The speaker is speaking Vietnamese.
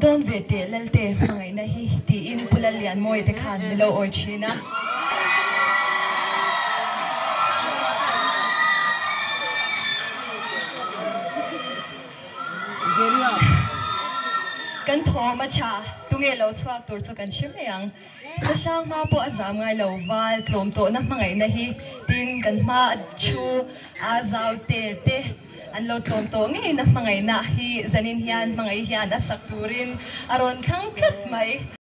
Don ve te lal te mangai na hi ti in pulalian moi te khan milo oi china. kan tho ma cha tunge lo chuak tur chu kan chim yang sa sang ma po azam ngai lo wal, tlom to na mangai na hi. Tin kan ma chu azau te te an lo tlom to ngai na mangai na hi zanin hian mangai hian a sak turin aron khang khat mai